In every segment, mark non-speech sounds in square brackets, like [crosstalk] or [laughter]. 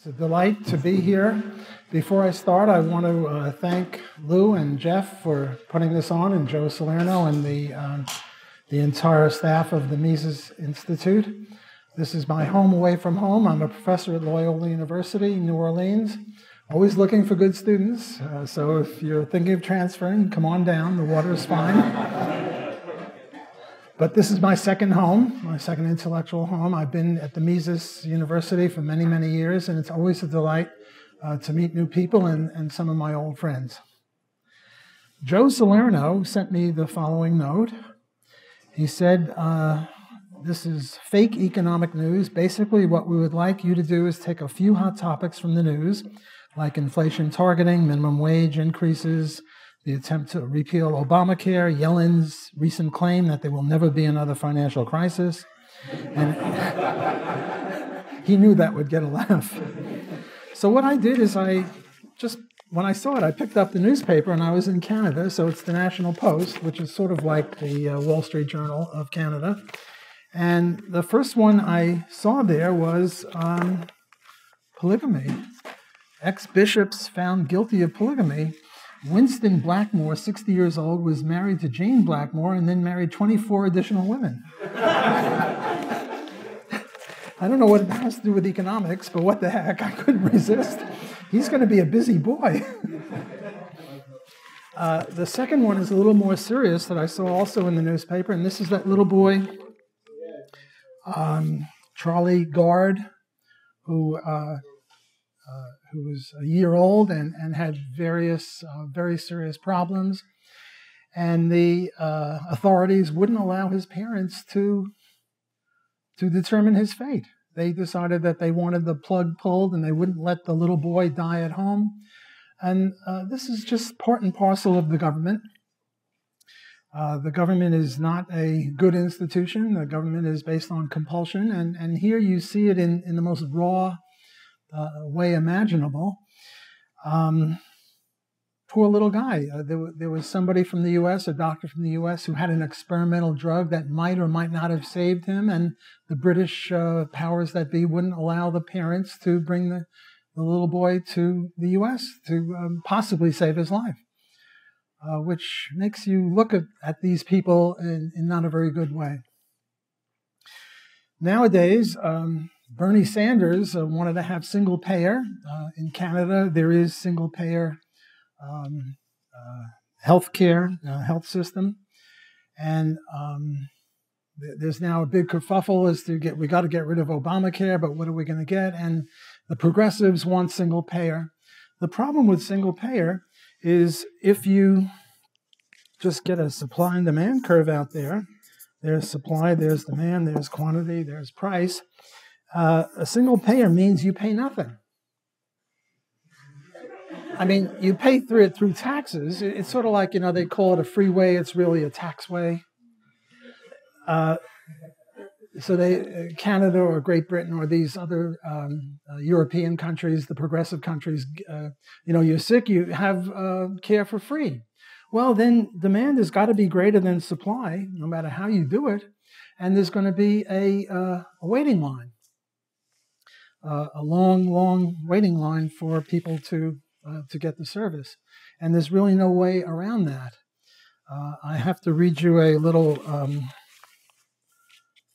It's a delight to be here. Before I start, I want to uh, thank Lew and Jeff for putting this on, and Joe Salerno and the, um, the entire staff of the Mises Institute. This is my home away from home. I'm a professor at Loyola University, New Orleans. Always looking for good students. Uh, so if you're thinking of transferring, come on down. The water is fine. But this is my second home, my second intellectual home. I've been at the Mises University for many, many years, and it's always a delight uh, to meet new people and, and some of my old friends. Joe Salerno sent me the following note. He said, uh, This is fake economic news. Basically, what we would like you to do is take a few hot topics from the news, like inflation targeting, minimum wage increases, the attempt to repeal Obamacare, Yellen's recent claim that there will never be another financial crisis. And [laughs] he knew that would get a laugh. So, what I did is I just, when I saw it, I picked up the newspaper and I was in Canada. So, it's the National Post, which is sort of like the uh, Wall Street Journal of Canada. And the first one I saw there was um, polygamy. Ex bishops found guilty of polygamy Winston Blackmore, 60 years old, was married to Jane Blackmore and then married 24 additional women. [laughs] I don't know what it has to do with economics, but what the heck, I couldn't resist. He's going to be a busy boy. [laughs] uh, the second one is a little more serious that I saw also in the newspaper, and this is that little boy, um, Charlie Gard, who uh, uh, who was a year old and, and had various uh, very serious problems. And the uh, authorities wouldn't allow his parents to, to determine his fate. They decided that they wanted the plug pulled and they wouldn't let the little boy die at home. And uh, this is just part and parcel of the government. Uh, the government is not a good institution. The government is based on compulsion. And, and here you see it in, in the most raw uh, way imaginable. Um, poor little guy. Uh, there, there, was somebody from the US, a doctor from the US, who had an experimental drug that might or might not have saved him, and the British uh, powers that be wouldn't allow the parents to bring the, the little boy to the US to um, possibly save his life. Uh, which makes you look at, at these people in, in not a very good way. Nowadays, um, Bernie Sanders uh, wanted to have single payer. Uh, in Canada, there is single payer um, uh, health care, uh, health system. And um, th- there's now a big kerfuffle as to get, we got to get rid of Obamacare, but what are we going to get? And the progressives want single payer. The problem with single payer is if you just get a supply and demand curve out there, there's supply, there's demand, there's quantity, there's price uh, a single payer means you pay nothing. I mean, you pay through it through taxes. It's sort of like, you know, they call it a freeway, it's really a taxway. Uh, so they, uh, Canada or Great Britain or these other um, uh, European countries, the progressive countries, uh, you know, you're sick, you have uh, care for free. Well, then demand has got to be greater than supply, no matter how you do it, and there's going to be a, uh, a waiting line uh, a long, long waiting line for people to uh, to get the service, and there's really no way around that. Uh, I have to read you a little um,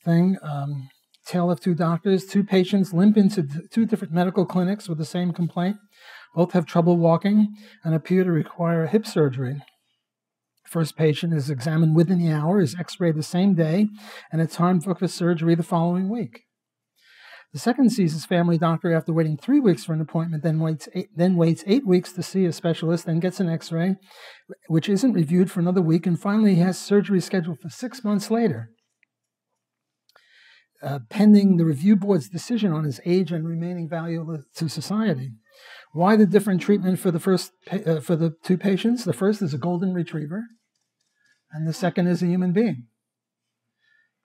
thing. Um, tale of two doctors. Two patients limp into two different medical clinics with the same complaint. Both have trouble walking and appear to require hip surgery. First patient is examined within the hour, is x rayed the same day, and a time for surgery the following week. The second sees his family doctor after waiting three weeks for an appointment, then waits eight, then waits eight weeks to see a specialist, then gets an X-ray, which isn't reviewed for another week, and finally has surgery scheduled for six months later, uh, pending the review board's decision on his age and remaining value to society. Why the different treatment for the first uh, for the two patients? The first is a golden retriever, and the second is a human being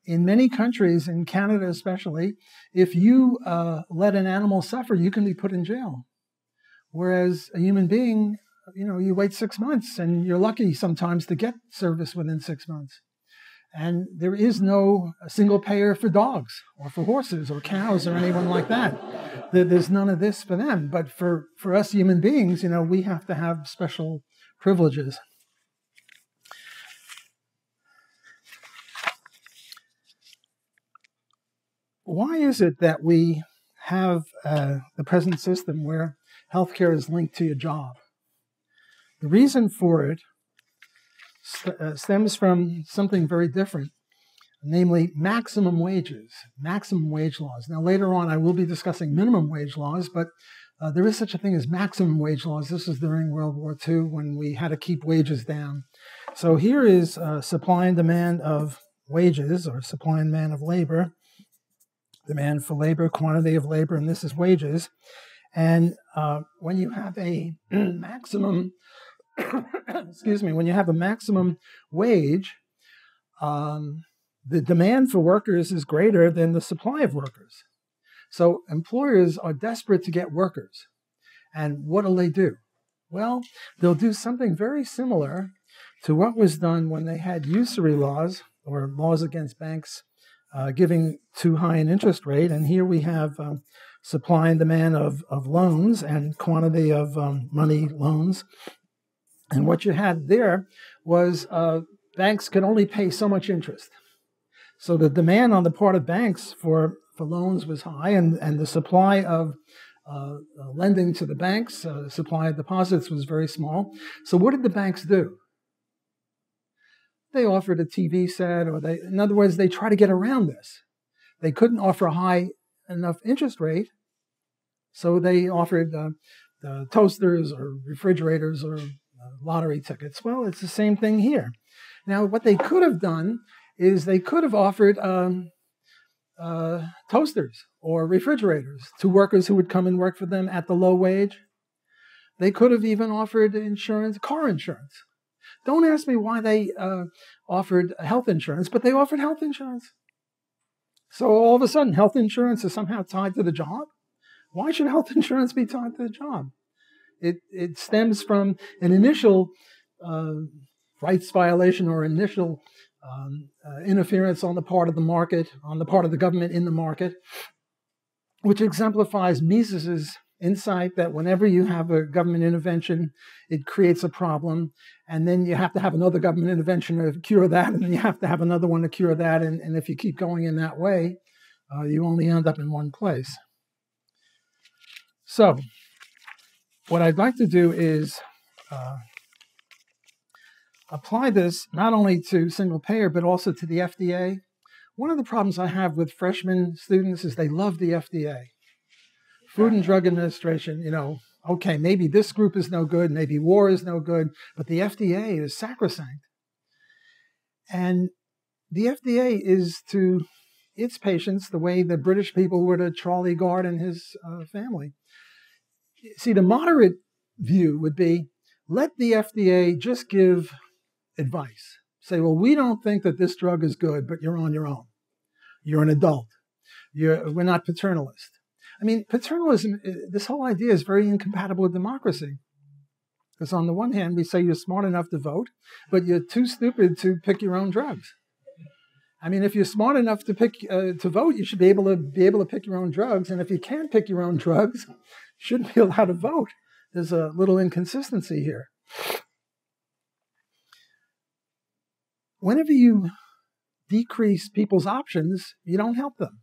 in many countries, in Canada especially, if you uh, let an animal suffer, you can be put in jail. Whereas a human being, you know, you wait six months and you're lucky sometimes to get service within six months. And there is no single payer for dogs or for horses or cows or anyone like that. There's none of this for them. But for, for us human beings, you know, we have to have special privileges. Why is it that we have uh, the present system where healthcare is linked to your job? The reason for it st- uh, stems from something very different, namely maximum wages, maximum wage laws. Now, later on, I will be discussing minimum wage laws, but uh, there is such a thing as maximum wage laws. This is during World War II when we had to keep wages down. So here is uh, supply and demand of wages, or supply and demand of labor, demand for labor, quantity of labor, and this is wages. And uh, when you have a [clears throat] maximum [coughs] excuse me, when you have a maximum wage, um, the demand for workers is greater than the supply of workers. So employers are desperate to get workers. And what will they do? Well, they'll do something very similar to what was done when they had usury laws or laws against banks uh, giving too high an interest rate. And here we have um, supply and demand of, of loans and quantity of um, money loans and what you had there was uh, banks could only pay so much interest. So the demand on the part of banks for, for loans was high, and, and the supply of uh, lending to the banks, uh, supply of deposits was very small. So what did the banks do? They offered a TV set, or they, in other words, they try to get around this. They couldn't offer a high enough interest rate, so they offered uh, toasters or refrigerators or lottery tickets. Well, it's the same thing here. Now, what they could have done is they could have offered um, uh, toasters or refrigerators to workers who would come and work for them at the low wage. They could have even offered insurance, car insurance. Don't ask me why they uh, offered health insurance, but they offered health insurance. So all of a sudden, health insurance is somehow tied to the job. Why should health [laughs] insurance be tied to the job? It, it stems from an initial uh, rights violation or initial um, uh, interference on the part of the market, on the part of the government in the market, which exemplifies Mises's insight that whenever you have a government intervention, it creates a problem, and then you have to have another government intervention to cure that, and then you have to have another one to cure that, and, and if you keep going in that way, uh, you only end up in one place. So, what I'd like to do is uh, apply this not only to single payer, but also to the FDA. One of the problems I have with freshman students is they love the FDA. Food and Drug Administration, you know, okay, maybe this group is no good, maybe war is no good, but the FDA is sacrosanct. And the FDA is to its patients the way the British people were to Charlie Gard and his uh, family see, the moderate view would be let the FDA just give advice. Say, well, we don't think that this drug is good, but you're on your own. You're an adult. You're, we're not paternalist. I mean, paternalism, uh, this whole idea is very incompatible with democracy. Because on the one hand, we say you're smart enough to vote, but you're too stupid to pick your own drugs. I mean, if you're smart enough to pick uh, to vote, you should be able to be able to pick your own drugs. And if you can't pick your own drugs, you shouldn't be [laughs] allowed to vote. There's a little inconsistency here. Whenever you decrease people's options, you don't help them.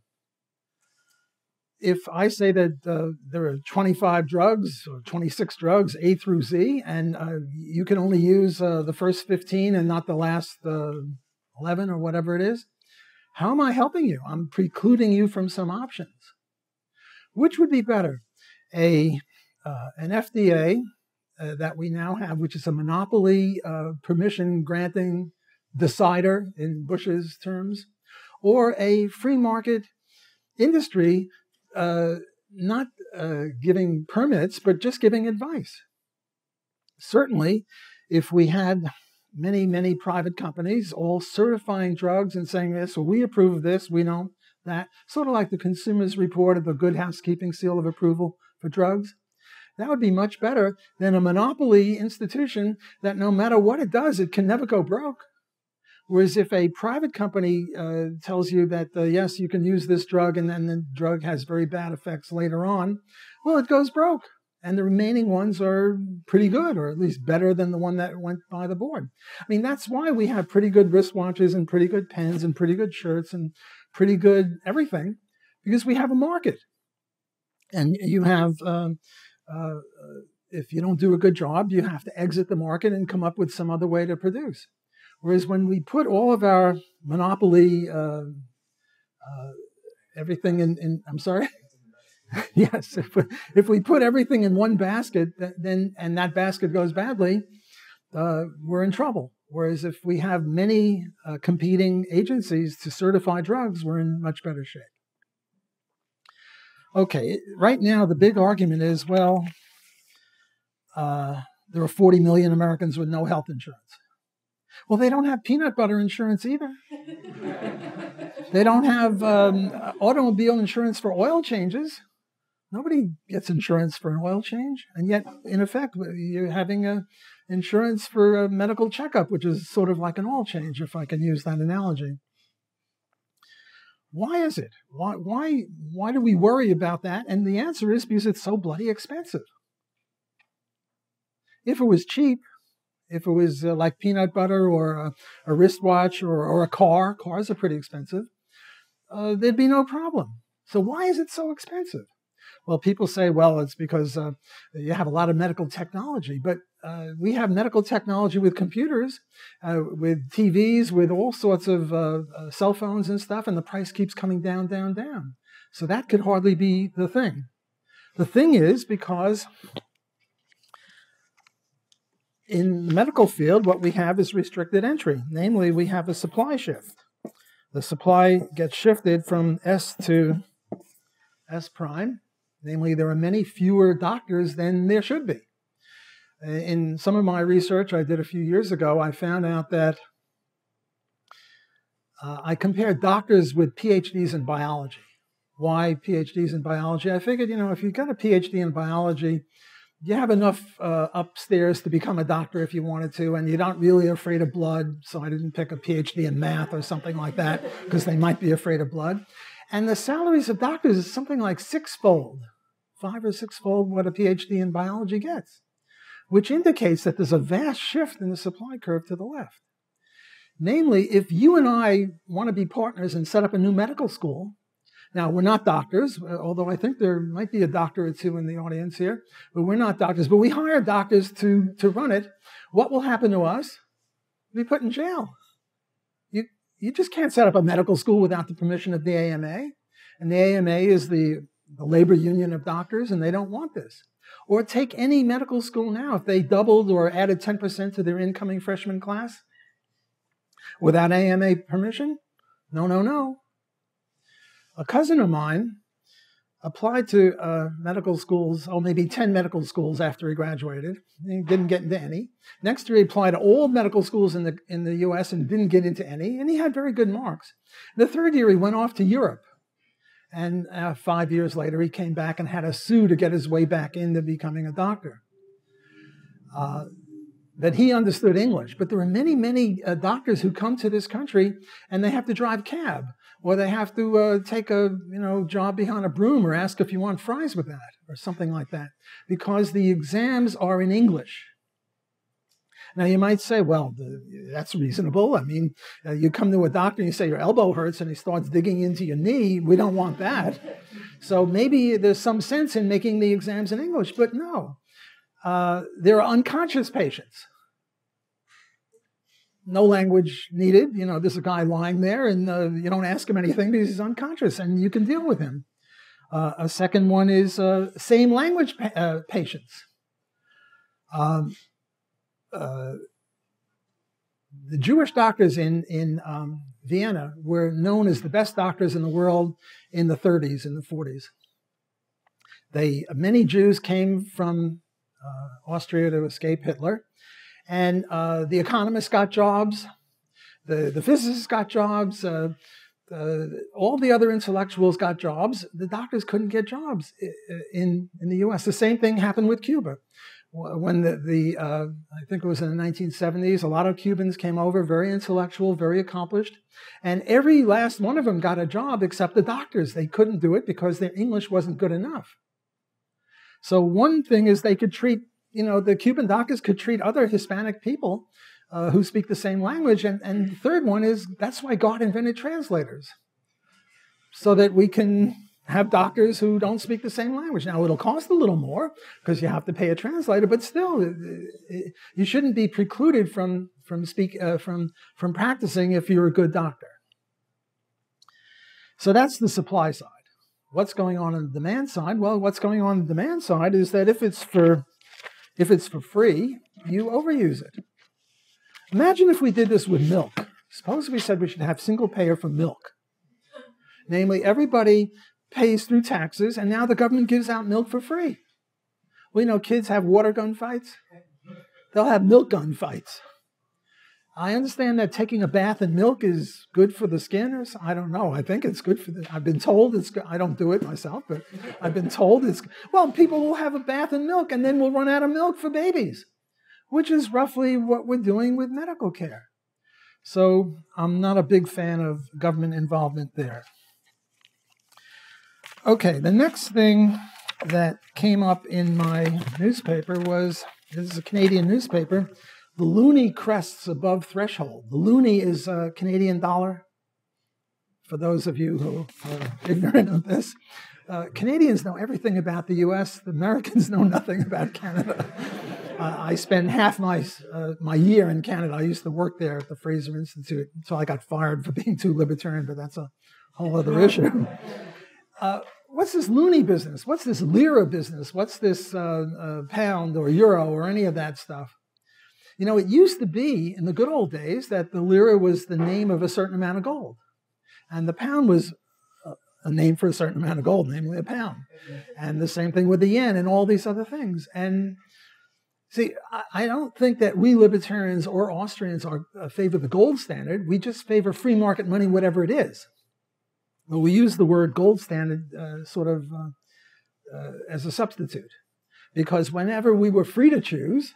If I say that uh, there are 25 drugs or 26 drugs, A through Z, and uh, you can only use uh, the first 15 and not the last uh, 11 or whatever it is, how am I helping you? I'm precluding you from some options. Which would be better? a uh, an FDA uh, that we now have, which is a monopoly permission granting decider in Bush's terms, or a free market industry uh, not uh, giving permits but just giving advice. Certainly, if we had many, many private companies all certifying drugs and saying this, well, we approve of this, we don't that, sort of like the Consumers Report of the Good Housekeeping Seal of Approval for drugs. That would be much better than a monopoly institution that no matter what it does, it can never go broke. Whereas if a private company uh, tells you that, uh, yes, you can use this drug and then the drug has very bad effects later on, well, it goes broke. And the remaining ones are pretty good, or at least better than the one that went by the board. I mean, that's why we have pretty good wristwatches and pretty good pens and pretty good shirts and pretty good everything, because we have a market. And you have, um, uh, if you don't do a good job, you have to exit the market and come up with some other way to produce. Whereas when we put all of our monopoly, uh, uh, everything in, in, I'm sorry? [laughs] yes, if we, if we put everything in one basket, then and that basket goes badly, uh, we're in trouble. Whereas if we have many uh, competing agencies to certify drugs, we're in much better shape. Okay, right now the big argument is well, uh, there are 40 million Americans with no health insurance. Well, they don't have peanut butter insurance either. they don't have um, automobile insurance for oil changes. Nobody gets insurance for an oil change, and yet, in effect, you're having a insurance for a medical checkup, which is sort of like an oil change, if I can use that analogy. Why is it? Why, why, why do we worry about that? And the answer is because it's so bloody expensive. If it was cheap, if it was uh, like peanut butter or a, a wristwatch or, or, a car, cars are pretty expensive, uh, there'd be no problem. So why is it so expensive? Well, people say, well, it's because uh, you have a lot of medical technology, but uh, we have medical technology with computers, uh, with TVs, with all sorts of uh, cell phones and stuff, and the price keeps coming down, down, down. So that could hardly be the thing. The thing is because in the medical field, what we have is restricted entry. Namely, we have a supply shift. The supply gets shifted from S to S prime, Namely, there are many fewer doctors than there should be. In some of my research I did a few years ago, I found out that uh, I compared doctors with PhDs in biology. Why PhDs in biology? I figured, you know, if you've got a PhD in biology, you have enough uh, upstairs to become a doctor if you wanted to, and you're not really afraid of blood. So I didn't pick a PhD in math or something like that because they might be afraid of blood. And the salaries of doctors is something like sixfold, five or sixfold what a PhD in biology gets, which indicates that there's a vast shift in the supply curve to the left. Namely, if you and I want to be partners and set up a new medical school, now, we're not doctors, uh, although I think there might be a doctor or two in the audience here, but we're not doctors, but we hire doctors to, to run it. What will happen to us? We'll be put in jail. You just can't set up a medical school without the permission of the AMA. And the AMA is the, the labor union of doctors, and they don't want this. Or take any medical school now, if they doubled or added 10% to their incoming freshman class without AMA permission. No, no, no. A cousin of mine applied to uh, medical schools, oh, maybe 10 medical schools after he graduated. He didn't get into any. Next year, he applied to all medical schools in the, in the US and didn't get into any, and he had very good marks. The third year, he went off to Europe. And uh, five years later, he came back and had a sue to get his way back into becoming a doctor. Uh, that he understood English. But there are many, many uh, doctors who come to this country and they have to drive cab or they have to uh, take a you know job behind a broom or ask if you want fries with that or something like that because the exams are in English. Now you might say, well, the, that's reasonable. I mean, uh, you come to a doctor and you say your elbow hurts and he starts digging into your knee. We don't want that. So maybe there's some sense in making the exams in English, but no. Uh, there are unconscious patients no language needed. You know, there's a guy lying there, and uh, you don't ask him anything because he's unconscious, and you can deal with him. Uh, a second one is uh, same language pa- uh, patients. Um, uh, the Jewish doctors in in um, Vienna were known as the best doctors in the world in the 30s and the 40s. They many Jews came from uh, Austria to escape Hitler and uh, the economists got jobs, the, the physicists got jobs, uh, all the other intellectuals got jobs. The doctors couldn't get jobs in, in the US. The same thing happened with Cuba. when the, the uh, I think it was in the 1970s, a lot of Cubans came over, very intellectual, very accomplished, and every last one of them got a job except the doctors. They couldn't do it because their English wasn't good enough. So one thing is they could treat, you know, the Cuban doctors could treat other Hispanic people uh, who speak the same language, and and the third one is that's why God invented translators, so that we can have doctors who don't speak the same language. Now, it'll cost a little more because you have to pay a translator, but still, you shouldn't be precluded from, from, speak, uh, from, from practicing if you're a good doctor. So that's the supply side. What's going on on the demand side? Well, what's going on on the demand side is that if it's for, if it's for free, you overuse it. Imagine if we did this with milk. Suppose we said we should have single payer for milk. Namely, everybody pays through taxes, and now the government gives out milk for free. We know kids have water gun fights. They'll have milk gun fights. I understand that taking a bath in milk is good for the skin, or I don't know. I think it's good for the. I've been told it's. Good. I don't do it myself, but I've been told it's. Well, people will have a bath in milk, and then we'll run out of milk for babies, which is roughly what we're doing with medical care. So I'm not a big fan of government involvement there. Okay, the next thing that came up in my newspaper was this is a Canadian newspaper. The loonie crests above threshold. The loonie is a Canadian dollar. For those of you who are ignorant of this, uh, Canadians know everything about the U.S. The Americans know nothing about Canada. [laughs] uh, I spent half my uh, my year in Canada. I used to work there at the Fraser Institute until I got fired for being too libertarian, but that's a whole other issue. Uh, what's this loonie business? What's this lira business? What's this uh, uh, pound or euro or any of that stuff? You know, it used to be in the good old days that the lira was the name of a certain amount of gold, and the pound was a name for a certain amount of gold, namely a pound. And the same thing with the yen and all these other things. And see, I don't think that we libertarians or Austrians are uh, favor the gold standard. We just favor free market money, whatever it is. Well, we use the word gold standard uh, sort of uh, uh, as a substitute because whenever we were free to choose,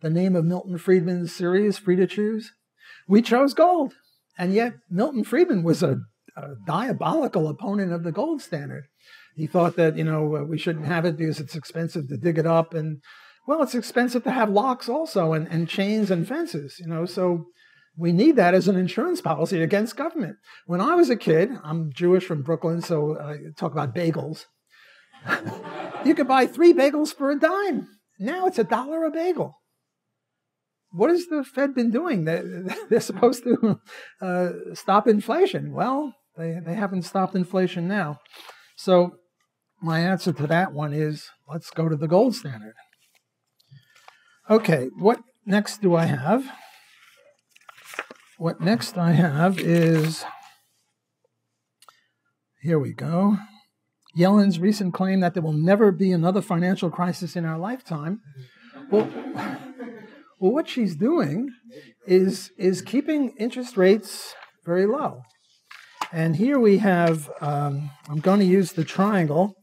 the name of Milton Friedman's series, Free to Choose, we chose gold. And yet, Milton Friedman was a, a diabolical opponent of the gold standard. He thought that, you know, we shouldn't have it because it's expensive to dig it up. And, well, it's expensive to have locks also and, and chains and fences, you know. So we need that as an insurance policy against government. When I was a kid, I'm Jewish from Brooklyn, so I talk about bagels. [laughs] you could buy three bagels for a dime. Now it's a dollar a bagel. What has the Fed been doing? [laughs] They're supposed to uh, stop inflation. Well, they, they haven't stopped inflation now. So, my answer to that one is let's go to the gold standard. Okay, what next do I have? What next I have is here we go. Yellen's recent claim that there will never be another financial crisis in our lifetime. Well, [laughs] well what she's doing is, is keeping interest rates very low. And here we have, um, I'm going to use the triangle.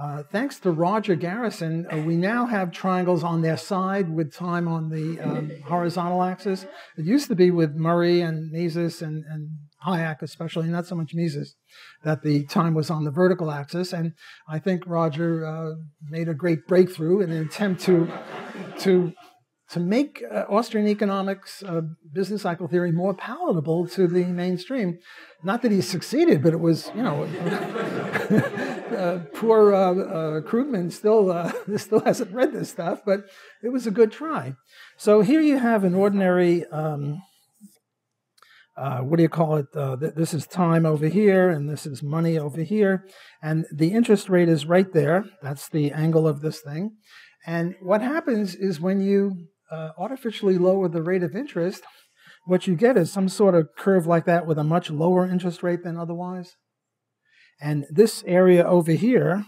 Uh, thanks to Roger Garrison, uh, we now have triangles on their side with time on the um, horizontal axis. It used to be with Murray and Mises and, and Hayek, especially, not so much Mises, that the time was on the vertical axis. And I think Roger uh, made a great breakthrough in an attempt to, to to make uh, Austrian economics uh, business cycle theory more palatable to the mainstream. Not that he succeeded, but it was, you know, [laughs] uh, poor uh, uh, Krugman still uh, [laughs] still hasn't read this stuff, but it was a good try. So here you have an ordinary. Um, what do you call it? Th- this is time over here, and this is money over here, and the interest rate is right there. That's the angle of this thing. And what happens is when you uh, artificially lower the rate of interest, what you get is some sort of curve like that with a much lower interest rate than otherwise. And this area over here,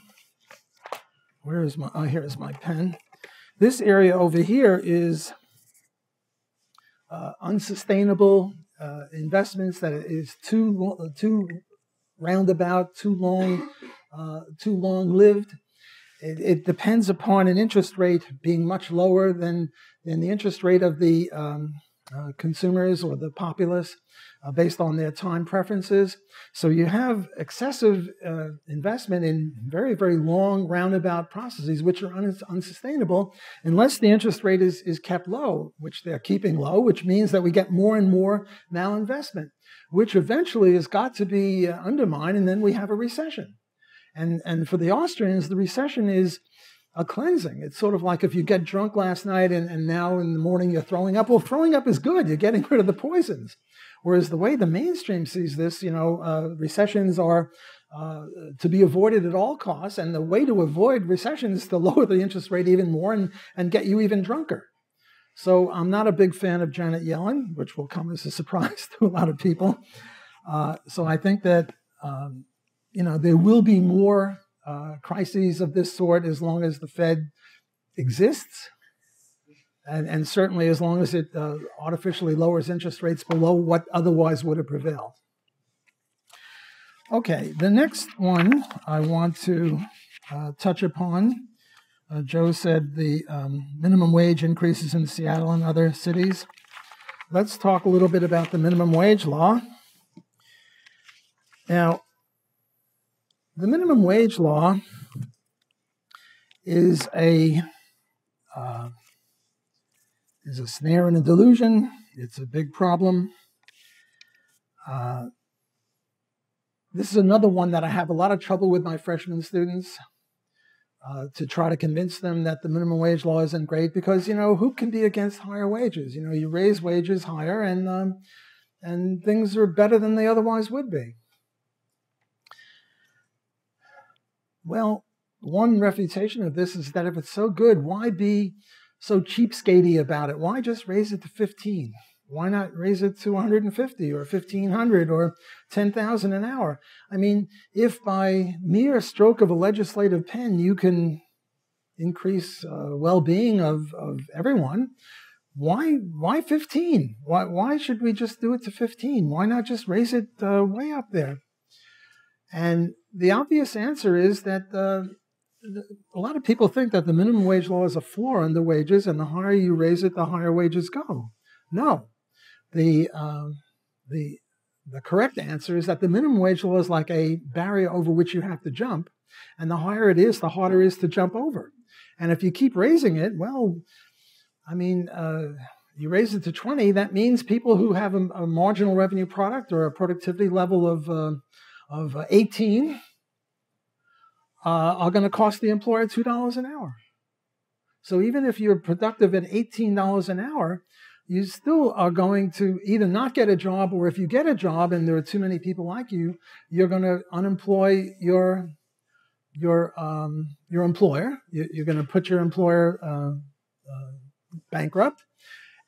where is my, oh, here is my pen. This area over here is uh, unsustainable uh, investments that is too, too roundabout, too long, uh, too long lived. it, it, depends upon an interest rate being much lower than, than the interest rate of the um, uh, consumers or the populace uh, based on their time preferences. So you have excessive uh, investment in very, very long roundabout processes, which are un- unsustainable unless the interest rate is, is kept low, which they're keeping low, which means that we get more and more malinvestment, which eventually has got to be uh, undermined, and then we have a recession. And, and for the Austrians, the recession is a cleansing. It's sort of like if you get drunk last night and, and now in the morning you're throwing up. Well, throwing up is good. You're getting [laughs] rid of the poisons. Whereas the way the mainstream sees this, you know, uh, recessions are uh, to be avoided at all costs. And the way to avoid recessions is to [laughs] lower the interest rate even more and, and get you even drunker. So I'm not a big fan of Janet Yellen, which will come as a [laughs] surprise to a lot of people. Uh, so I think that, um, you know, there will be more uh, crises of this sort as long as the Fed exists and, and certainly as long as it uh, artificially lowers interest rates below what otherwise would have prevailed. Okay, the next one I want to uh, touch upon. Uh, Joe said the um, minimum wage increases in Seattle and other cities. Let's talk a little bit about the minimum wage law. Now, the minimum wage law is a uh, is a snare and a delusion. It's a big problem. Uh, this is another one that I have a lot of trouble with my freshman students uh, to try to convince them that the minimum wage law isn't great because you know who can be against higher wages? You know, you raise wages higher and um, and things are better than they otherwise would be. Well, one refutation of this is that if it's so good, why be so cheapskatey about it? Why just raise it to 15? Why not raise it to 150 or 1500 or 10,000 an hour? I mean, if by mere stroke of a legislative pen you can increase uh, well-being of, of everyone, why why 15? Why why should we just do it to 15? Why not just raise it uh, way up there? And the obvious answer is that a lot of people think that the minimum wage law is a floor on the wages, and the higher you raise it, the higher wages go. No, the uh, the the correct answer is that the minimum wage law is like a barrier over which you have to jump, and the higher it is, the harder it is to jump over. And if you keep raising it, well, I mean, uh, you raise it to 20, that means people who have a, a marginal revenue product or a productivity level of, uh, of 18 uh, are going to cost the employer $2 an hour. So even if you're productive at $18 an hour, you still are going to either not get a job, or if you get a job and there are too many people like you, you're going to unemploy your your um, your employer. You're going to put your employer uh, uh, bankrupt,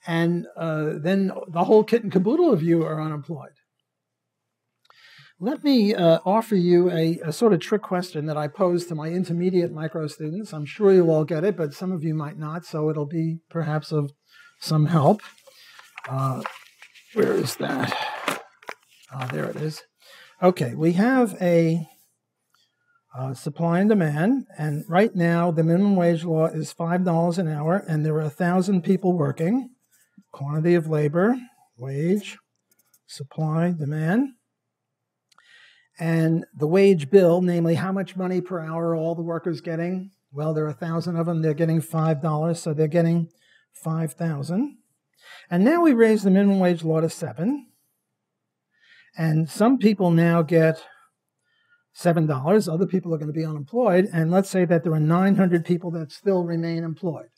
and uh, then the whole kit and caboodle of you are unemployed. Let me uh, offer you a, a, sort of trick question that I pose to my intermediate micro students. I'm sure you'll all get it, but some of you might not, so it'll be perhaps of some help. Uh, where is that? Ah, there it is. Okay, we have a uh, supply and demand, and right now the minimum wage law is $5 an hour, and there are 1,000 people working. Quantity of labor, wage, supply, demand. And the wage bill, namely how much money per hour all the workers getting, well, there are a thousand of them. They're getting five dollars, so they're getting five thousand. And now we raise the minimum wage law to seven. And some people now get seven dollars. Other people are going to be unemployed. And let's say that there are 900 people that still remain employed.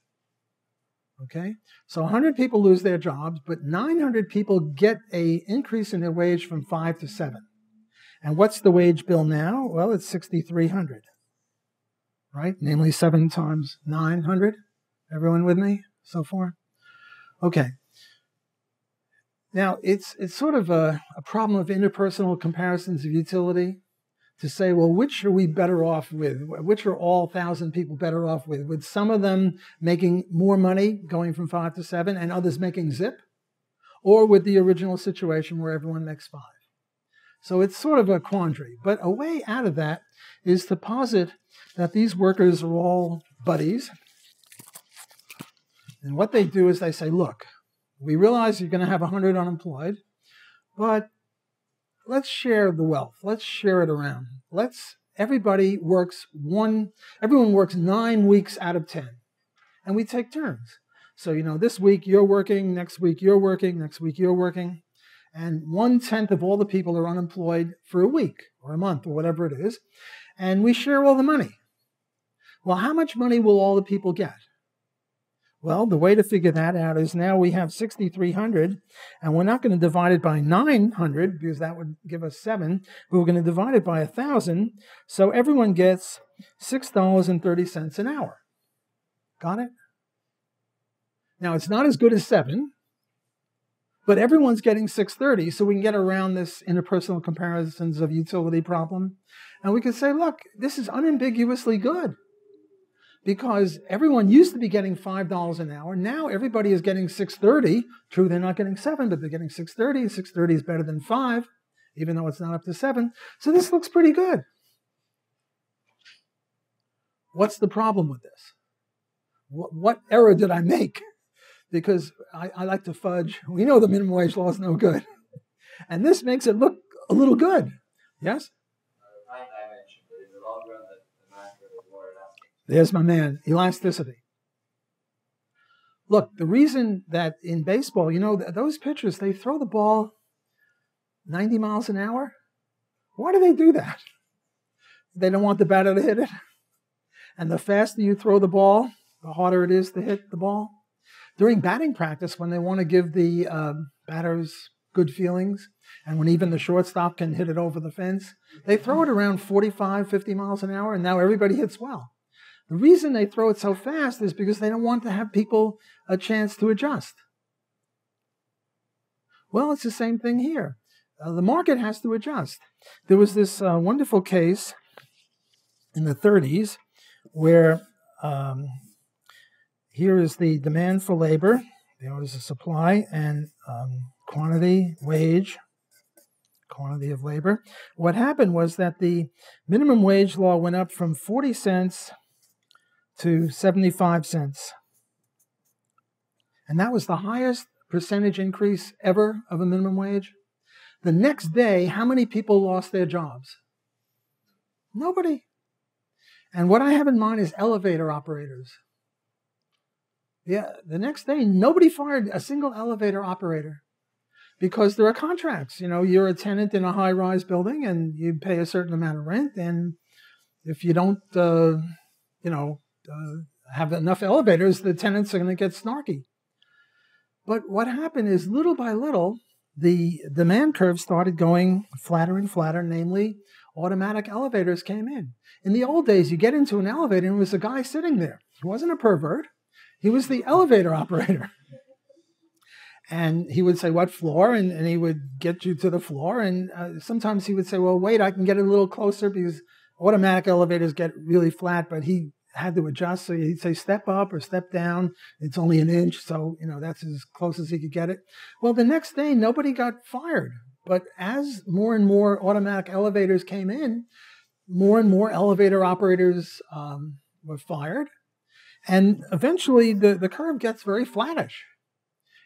Okay, so 100 people lose their jobs, but 900 people get a increase in their wage from five to seven. And what's the wage bill now? Well, it's 6,300, right? Namely, seven times 900. Everyone with me so far? Okay. Now, it's, it's sort of a, a problem of interpersonal comparisons of utility to say, well, which are we better off with? Which are all thousand people better off with? With some of them making more money going from five to seven and others making zip? Or with the original situation where everyone makes five? So it's sort of a quandary. But a way out of that is to posit that these workers are all buddies. And what they do is they say, look, we realize you're going to have 100 unemployed, but let's share the wealth. Let's share it around. Let's everybody works one everyone works 9 weeks out of 10. And we take turns. So, you know, this week you're working, next week you're working, next week you're working. And one tenth of all the people are unemployed for a week or a month or whatever it is. And we share all the money. Well, how much money will all the people get? Well, the way to figure that out is now we have 6,300, and we're not going to divide it by 900 because that would give us seven, we're going to divide it by 1,000. So everyone gets $6.30 an hour. Got it? Now, it's not as good as seven, but everyone's getting 630, so we can get around this interpersonal comparisons of utility problem. And we can say, look, this is unambiguously good because everyone used to be getting $5 an hour. Now everybody is getting 630. True, they're not getting 7, but they're getting 630. 630 is better than 5, even though it's not up to 7. So this looks pretty good. What's the problem with this? What, what error did I make? Because I, I like to fudge. We know the minimum wage law is no good. And this makes it look a little good. Yes? There's my man, elasticity. Look, the reason that in baseball, you know, those pitchers, they throw the ball 90 miles an hour. Why do they do that? They don't want the batter to hit it. And the faster you throw the ball, the harder it is to hit the ball. During batting practice, when they want to give the um, batters good feelings, and when even the shortstop can hit it over the fence, they throw it around 45, 50 miles an hour, and now everybody hits well. The reason they throw it so fast is because they don't want to have people a chance to adjust. Well, it's the same thing here. Uh, the market has to adjust. There was this uh, wonderful case in the 30s where um, here is the demand for labor, there is a supply and um, quantity, wage, quantity of labor. What happened was that the minimum wage law went up from 40 cents to 75 cents. And that was the highest percentage increase ever of a minimum wage. The next day, how many people lost their jobs? Nobody. And what I have in mind is elevator operators. Yeah, the next day, nobody fired a single elevator operator because there are contracts. You know, you're a tenant in a high rise building and you pay a certain amount of rent. And if you don't, uh, you know, uh, have enough elevators, the tenants are going to get snarky. But what happened is little by little, the demand curve started going flatter and flatter, namely, automatic elevators came in. In the old days, you get into an elevator and there was a guy sitting there. He wasn't a pervert, he was the elevator operator. And he would say, What floor? And, and he would get you to the floor. And uh, sometimes he would say, Well, wait, I can get it a little closer because automatic elevators get really flat. But he had to adjust. So he'd say step up or step down. It's only an inch, so you know that's as close as he could get it. Well, the next day nobody got fired, but as more and more automatic elevators came in, more and more elevator operators um, were fired, and eventually the the curve gets very flattish.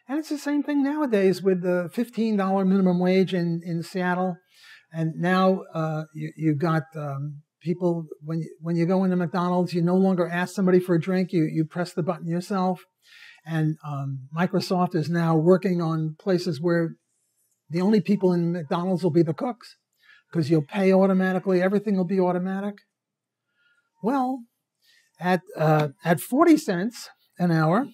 And it's the same thing nowadays with the $15 minimum wage in, in Seattle. And now uh, you, have got um, people when you, when you go into McDonald's, you no longer ask somebody for a drink. You you press the button yourself. And um, Microsoft is now working on places where the only people in McDonald's will be the cooks because you'll pay automatically. Everything will be automatic. Well, at uh, at 40 cents an hour,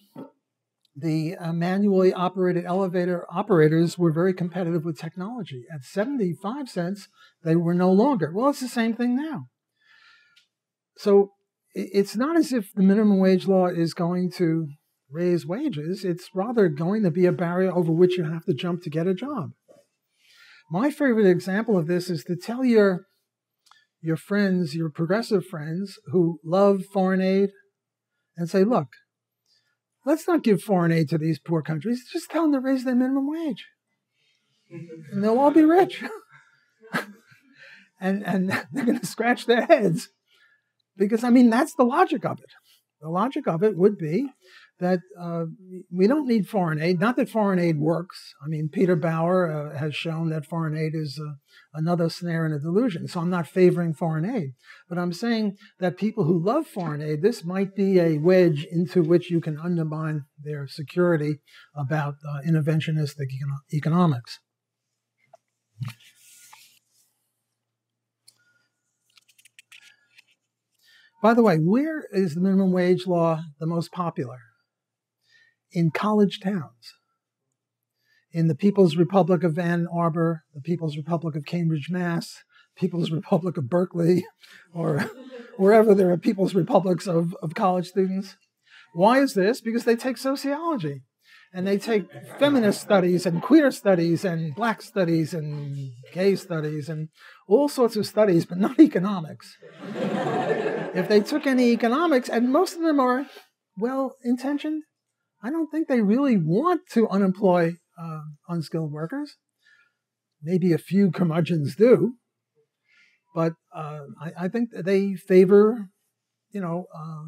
the uh, manually operated elevator operators were very competitive with technology. At 75 cents, they were no longer. Well, it's the same thing now. So it's not as if the minimum wage law is going to raise wages. It's rather going to be a barrier over which you have to jump to get a job. My favorite example of this is to tell your your friends, your progressive friends who love foreign aid, and say, look, let's not give foreign aid to these poor countries. Just tell them to raise their minimum wage. And they'll all be rich. [laughs] and, and [laughs] they're going to scratch their heads because, I mean, that's the logic of it. The logic of it would be that uh, we don't need foreign aid. Not that foreign aid works. I mean, Peter Bauer uh, has shown that foreign aid is uh, another snare and a delusion. So I'm not favoring foreign aid. But I'm saying that people who love foreign aid, this might be a wedge into which you can undermine their security about uh, interventionistic econo- economics. By the way, where is the minimum wage law the most popular? In college towns. In the People's Republic of Ann Arbor, the People's Republic of Cambridge, Mass., People's Republic of Berkeley, [laughs] or wherever there are People's Republics of, of college students. Why is this? Because they take sociology and they take feminist studies and queer studies and black studies and gay studies and all sorts of studies, but not [laughs] economics. if they took any economics, and most of them are well intentioned, I don't think they really want to unemploy uh, unskilled workers. Maybe a few curmudgeons do, but uh, I, I, think they favor, you know, uh,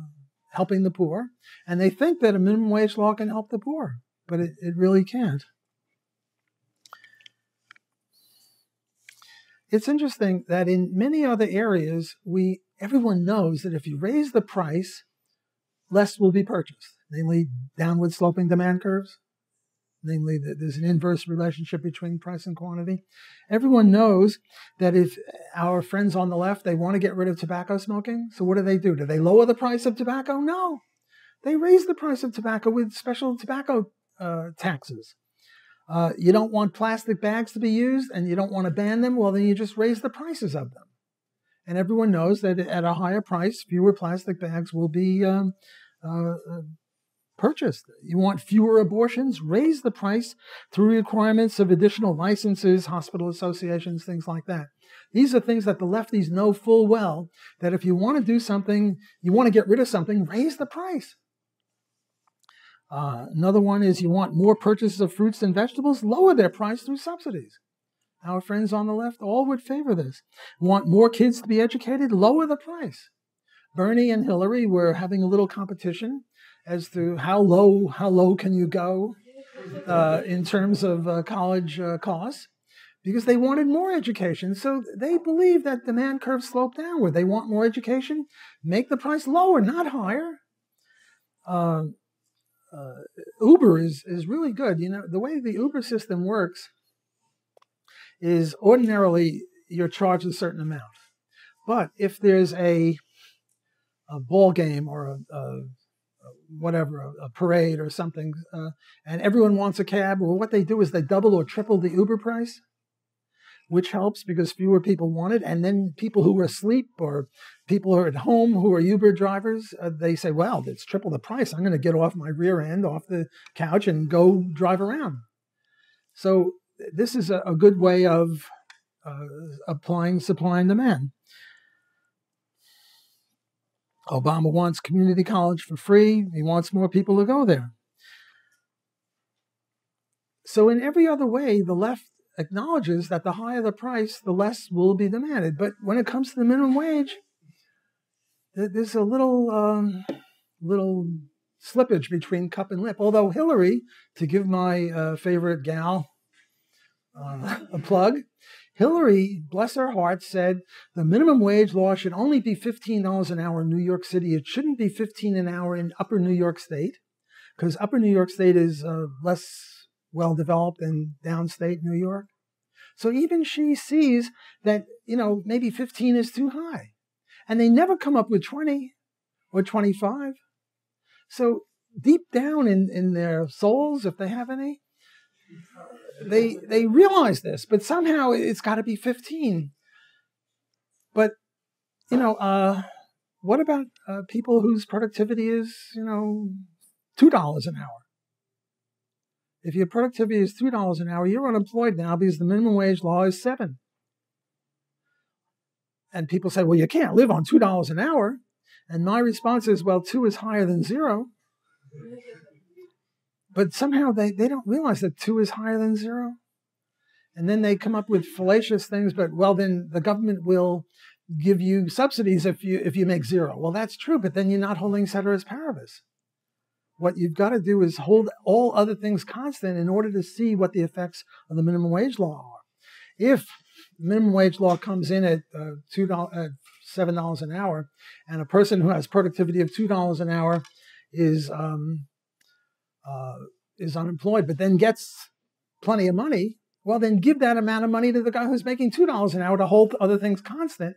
helping the poor, and they think that a minimum wage law can help the poor, but it, it really can't. It's interesting that in many other areas, we everyone knows that if you raise the price, less will be purchased namely downward sloping demand curves, namely that there's an inverse relationship between price and quantity. Everyone knows that if our friends on the left, they want to get rid of tobacco smoking, so what do they do? Do they lower the price of tobacco? No. They raise the price of tobacco with special tobacco uh, taxes. Uh, you don't want plastic bags to be used and you don't want to ban them, well, then you just raise the prices of them. And everyone knows that at a higher price, fewer plastic bags will be um, uh, uh purchased. You want fewer abortions? Raise the price through requirements of additional licenses, hospital associations, things like that. These are things that the lefties know full well that if you want to do something, you want to get rid of something, raise the price. Uh, another one is you want more purchases of fruits and vegetables, lower their price through subsidies. Our friends on the left all would favor this. Want more kids to be educated, lower the price. Bernie and Hillary were having a little competition as to how low how low can you go uh, in terms of uh, college uh, costs because they wanted more education. So they believe that demand curve sloped downward. They want more education, make the price lower, not higher. Uh, uh, Uber is is really good. You know the way the Uber system works is ordinarily you're charged a certain amount, but if there's a a ball game or a, a whatever, a, a parade or something, uh, and everyone wants a cab, well, what they do is they double or triple the Uber price, which helps because fewer people want it. And then people who are asleep or people who are at home who are Uber drivers, uh, they say, well, it's triple the price. I'm going to get off my rear end, off the couch, and go drive around. So this is a, a good way of uh, applying supply and demand. Obama wants community college for free. He wants more people to go there. So, in every other way, the left acknowledges that the higher the price, the less will be demanded. But when it comes to the minimum wage, there's a little um, little slippage between cup and lip. Although Hillary, to give my uh, favorite gal uh, [laughs] a plug, Hillary, bless her heart, said the minimum wage law should only be $15 an hour in New York City. It shouldn't be 15 an hour in upper New York State because upper New York State is uh, less well developed than downstate New York. So even she sees that, you know, maybe 15 is too high. And they never come up with 20 or 25. So deep down in, in their souls, if they have any, they they realize this, but somehow it's got to be 15. But you know, uh, what about uh, people whose productivity is you know two dollars an hour? If your productivity is two dollars an hour, you're unemployed now because the minimum wage law is seven. And people say, well, you can't live on two dollars an hour. And my response is, well, two is higher than zero. But somehow they, they don't realize that two is higher than zero. And then they come up with fallacious things, but well, then the government will give you subsidies if you if you make zero. Well, that's true, but then you're not holding ceteris paribus. What you've got to do is hold all other things constant in order to see what the effects of the minimum wage law are. If minimum wage law comes in at uh, two dollars, seven dollars an hour, and a person who has productivity of two dollars an hour is um, uh, is unemployed, but then gets plenty of money, well, then give that amount of money to the guy who's making two dollars an hour to hold other things constant.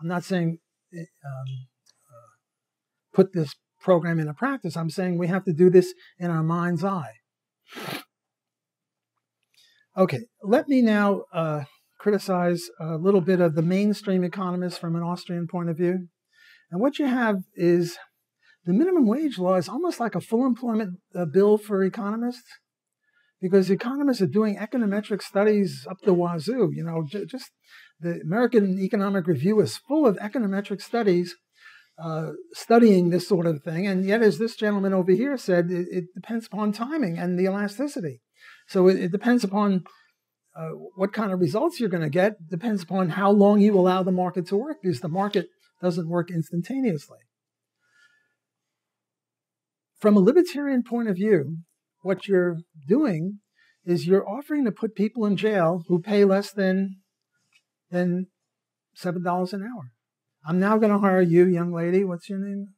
I'm not saying eh, um, uh, put this program into practice. I'm saying we have to do this in our mind's eye. Okay, let me now uh, criticize a little bit of the mainstream economists from an Austrian point of view. And what you have is the minimum wage law is almost like a full employment uh, bill for economists because economists are doing econometric studies up the wazoo. You know, j- just the American Economic Review is full of econometric studies uh, studying this sort of thing. And yet, as this gentleman over here said, it, it depends upon timing and the elasticity. So it, it depends upon uh, what kind of results you're going to get, depends upon how long you allow the market to work, because the market doesn't work instantaneously. From a libertarian point of view, what you're doing is you're offering to put people in jail who pay less than than seven dollars an hour. I'm now going to hire you, young lady. What's your name?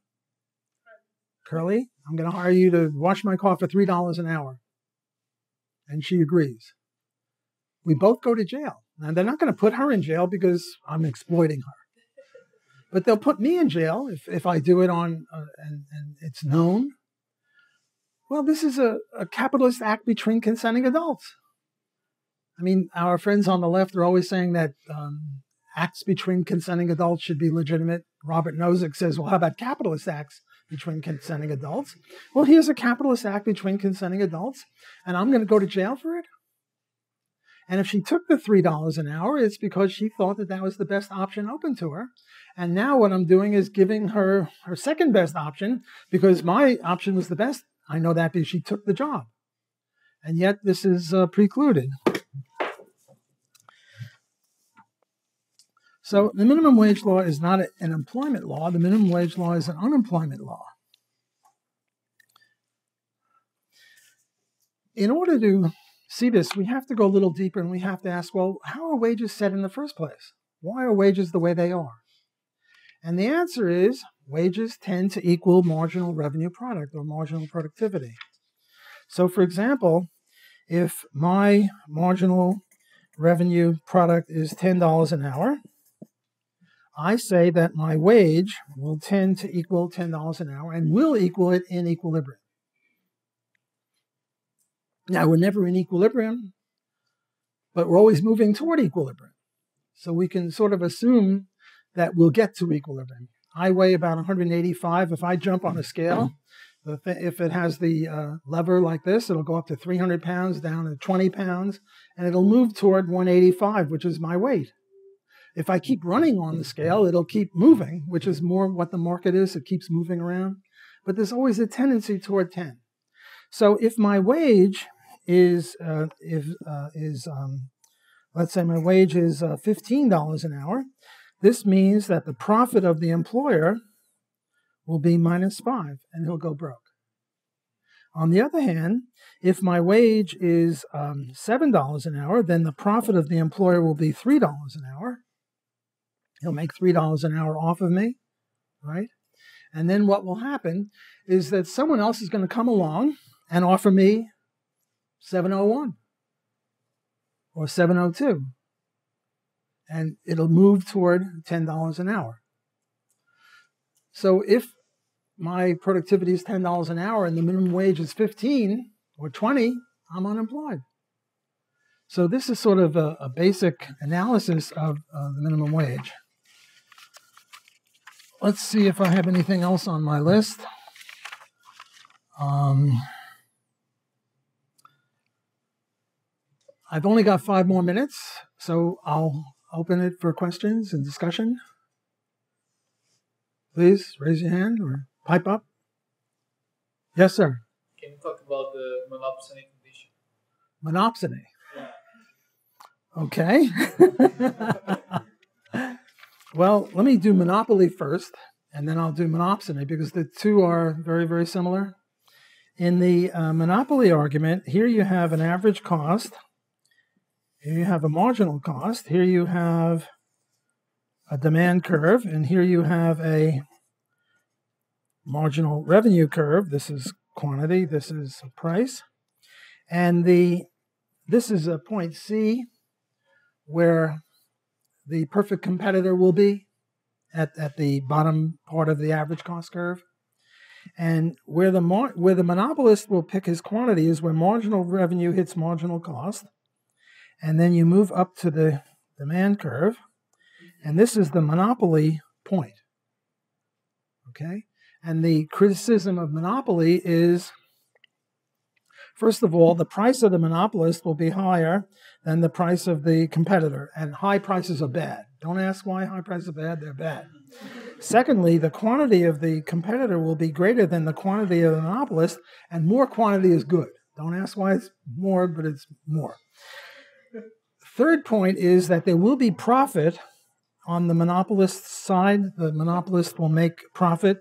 Curly. I'm going to hire you to wash my car for three dollars an hour. And she agrees. We both go to jail. And they're not going to put her in jail because I'm exploiting her. But they'll put me in jail if, if I do it on, uh, and, and it's known well, this is a, a capitalist act between consenting adults. I mean, our friends on the left are always saying that um, acts between consenting adults should be legitimate. Robert Nozick says, well, how about capitalist acts between consenting adults? Well, here's a capitalist act between consenting adults, and I'm going to go to jail for it. And if she took the $3 an hour, it's because she thought that that was the best option open to her. And now what I'm doing is giving her her second best option because my option was the best I know that because she took the job. And yet this is uh, precluded. So the minimum wage law is not an employment law. The minimum wage law is an unemployment law. In order to see this, we have to go a little deeper and we have to ask, well, how are wages set in the first place? Why are wages the way they are? And the answer is wages tend to equal marginal revenue product or marginal productivity. So, for example, if my marginal revenue product is $10 an hour, I say that my wage will tend to equal $10 an hour and will equal it in equilibrium. Now, we're never in equilibrium, but we're always moving toward equilibrium. So we can sort of assume that we'll get to equilibrium. I weigh about 185. If I jump on a scale, if it has the uh, lever like this, it'll go up to 300 pounds, down to 20 pounds, and it'll move toward 185, which is my weight. If I keep running on the scale, it'll keep moving, which is more what the market is. It keeps moving around. But there's always a tendency toward 10. So if my wage is, uh, if, uh, is um, let's say my wage is uh, $15 an hour, this means that the profit of the employer will be minus five and he'll go broke. On the other hand, if my wage is um, $7 an hour, then the profit of the employer will be $3 an hour. He'll make $3 an hour off of me, right? And then what will happen is that someone else is going to come along and offer me 701 or 702 and it'll move toward $10 an hour. So if my productivity is $10 an hour and the minimum wage is 15 or 20, I'm unemployed. So this is sort of a, a basic analysis of uh, the minimum wage. Let's see if I have anything else on my list. Um, I've only got five more minutes, so I'll open it for questions and discussion. Please raise your hand or pipe up. Yes, sir. Can you talk about the monopsony condition? Monopsony. Yeah. Okay. [laughs] well, let me do monopoly first, and then I'll do monopsony because the two are very, very similar. In the uh, monopoly argument, here you have an average cost, here you have a marginal cost, here you have a demand curve, and here you have a marginal revenue curve. This is quantity, this is price. And the this is a point C where the perfect competitor will be at, at the bottom part of the average cost curve. And where the where the monopolist will pick his quantity is where marginal revenue hits marginal cost. And then you move up to the demand curve. And this is the monopoly point. Okay? And the criticism of monopoly is first of all, the price of the monopolist will be higher than the price of the competitor. And high prices are bad. Don't ask why high prices are bad, they're bad. Secondly, the quantity of the competitor will be greater than the quantity of the monopolist, and more quantity is good. Don't ask why it's more, but it's more. Third point is that there will be profit on the monopolist side. The monopolist will make profit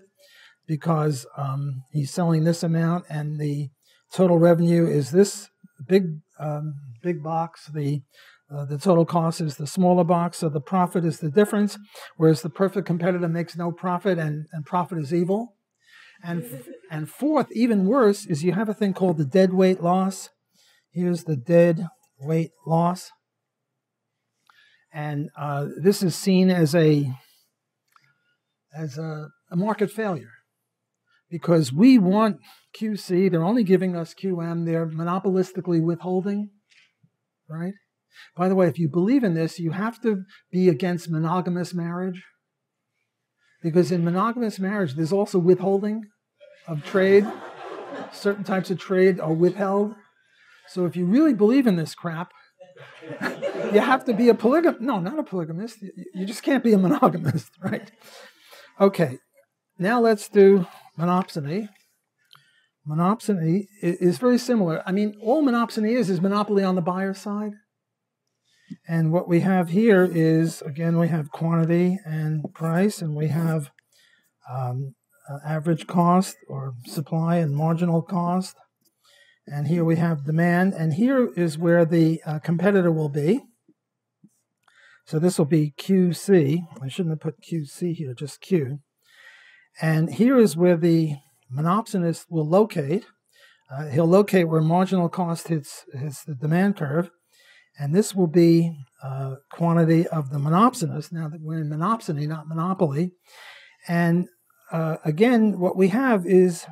because um, he's selling this amount, and the total revenue is this big um, big box. The uh, the total cost is the smaller box, so the profit is the difference. Whereas the perfect competitor makes no profit, and, and profit is evil. And and fourth, even worse, is you have a thing called the dead weight loss. Here's the dead weight loss, and uh, this is seen as a as a, a market failure because we want QC. They're only giving us QM. They're monopolistically withholding, right? By the way, if you believe in this, you have to be against monogamous marriage. Because in monogamous marriage, there's also withholding of trade. Certain types of trade are withheld. So if you really believe in this crap, [laughs] you have to be a polygamist. No, not a polygamist. You just can't be a monogamist, [laughs] right? Okay, now let's do monopsony. Monopsony is very similar. I mean, all monopsony is is monopoly on the buyer side. And what we have here is, again, we have quantity and price, and we have um, uh, average cost or supply and marginal cost. And here we have demand, and here is where the uh, competitor will be. So this will be QC. I shouldn't have put QC here, just Q. And here is where the monopsonist will locate. Uh, he'll locate where marginal cost hits, hits the demand curve, and this will be uh, quantity of the monopsonist. Now that we're in monopsony, not monopoly. And uh, again, what we have is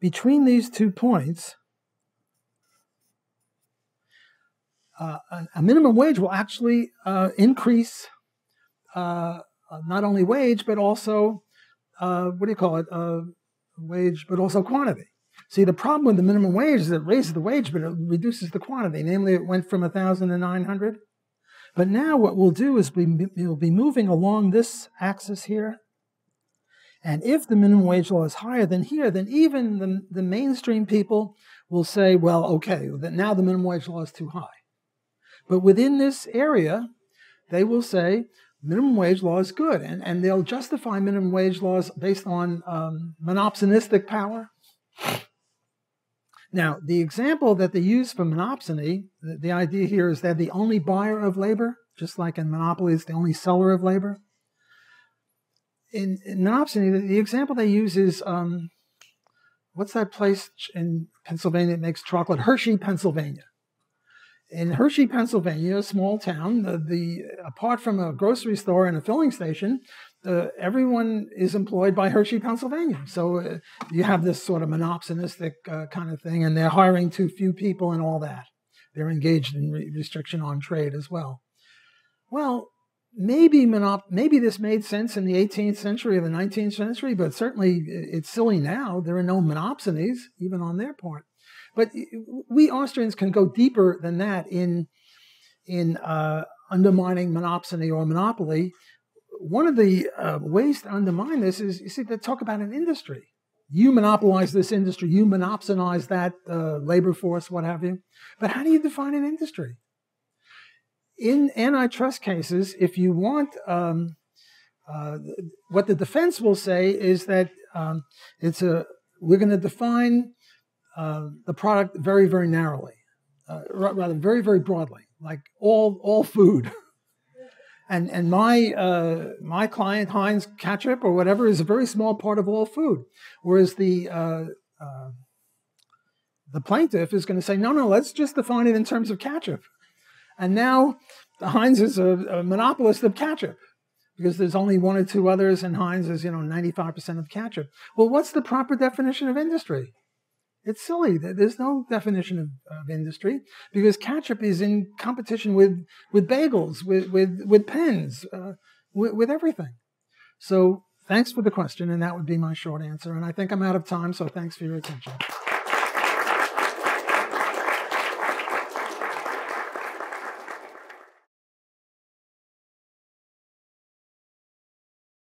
between these two points, uh, a minimum wage will actually uh, increase uh, not only wage, but also, what do you call it, wage, but also quantity. See, the problem with the minimum wage is it raises the wage, but it reduces the quantity. Namely, it went from 1,000 to 900. But now what we'll do is we, will be moving along this axis here. And if the minimum wage law is higher than here, then even the, the mainstream people will say, well, okay, that now the minimum wage law is too high. But within this area, they will say, minimum wage law is good. And, and they'll justify minimum wage laws based on um, monopsonistic power. Now, the example that they use for monopsony, the, the idea here is that the only buyer of labor, just like in monopoly, is the only seller of labor. In, in monopsony, the, the, example they use is um, what's that place in Pennsylvania that makes chocolate? Hershey, Pennsylvania in Hershey, Pennsylvania, a small town, the, the, apart from a grocery store and a filling station, uh, everyone is employed by Hershey, Pennsylvania. So uh, you have this sort of monopsonistic uh, kind of thing, and they're hiring too few people and all that. They're engaged in re- restriction on trade as well. Well, maybe monop- maybe this made sense in the 18th century or the 19th century, but certainly it's silly now. There are no monopsonies, even on their part. But we Austrians can go deeper than that in in uh, undermining monopsony or monopoly. One of the uh, ways to undermine this is you see they talk about an industry. You monopolize this industry. You monopsonize that uh, labor force, what have you. But how do you define an industry? in antitrust cases, if you want, um, uh, what the defense will say is that um, it's a we're going to define uh, the product very, very narrowly, uh, rather very, very broadly, like all all food. [laughs] and and my uh, my client Heinz ketchup or whatever is a very small part of all food, whereas the uh, uh, the plaintiff is going to say, no, no, let's just define it in terms of ketchup. And now Heinz is a, a monopolist of ketchup because there's only one or two others, and Heinz is, you know, 95% of ketchup. Well, what's the proper definition of industry? It's silly. There's no definition of, of industry because ketchup is in competition with, with bagels, with, with, with pens, uh, with, with everything. So thanks for the question, and that would be my short answer. And I think I'm out of time, so thanks for your attention.